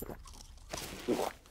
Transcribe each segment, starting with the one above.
ですね。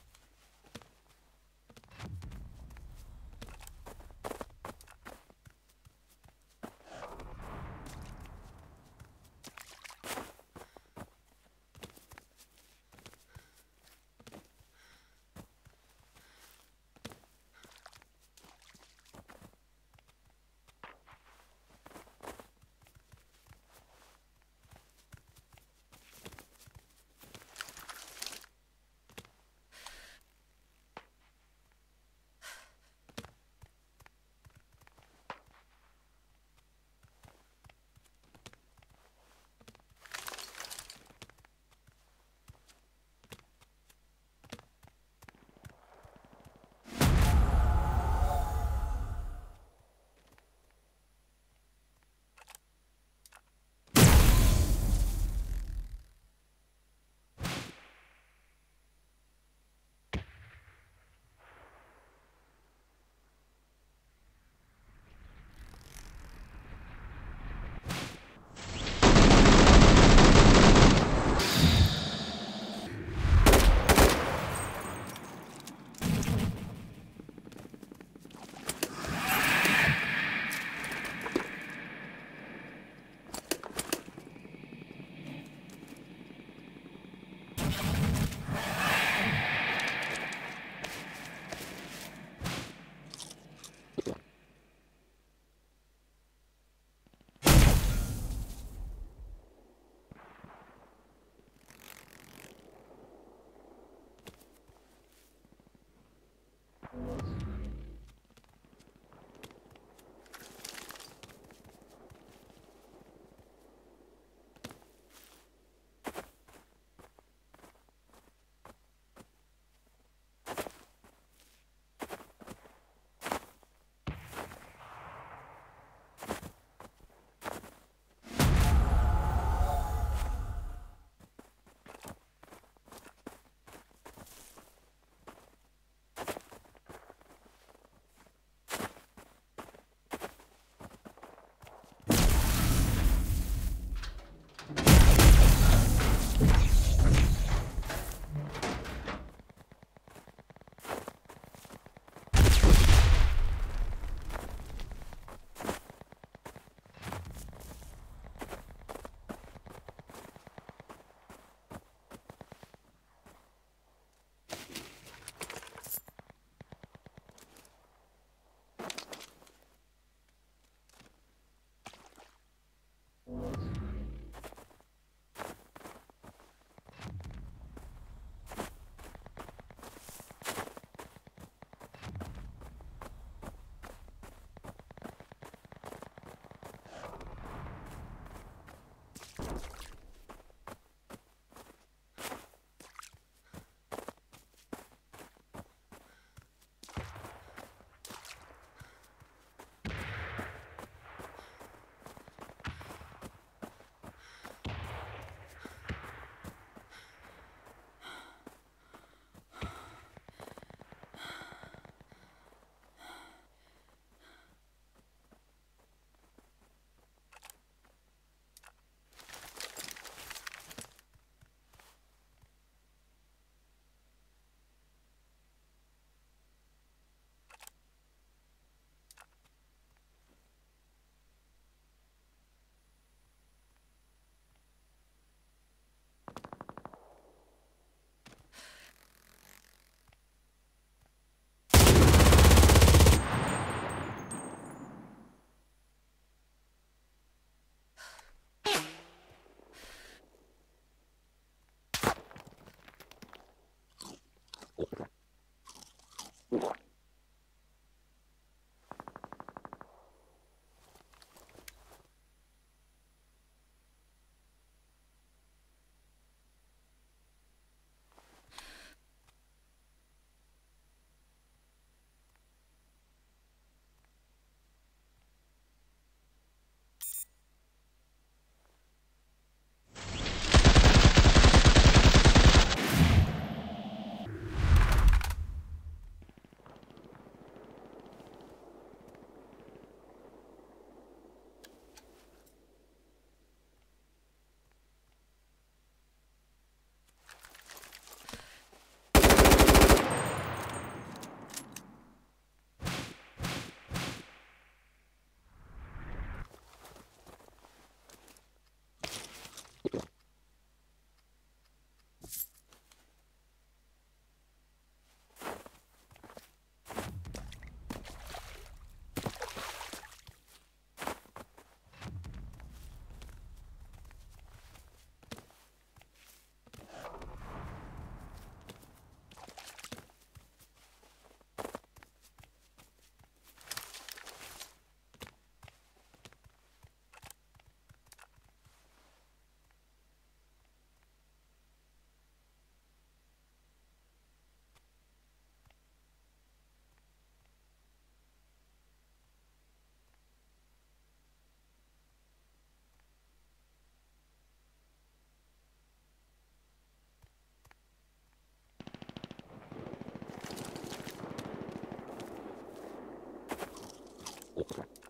Пока-пока.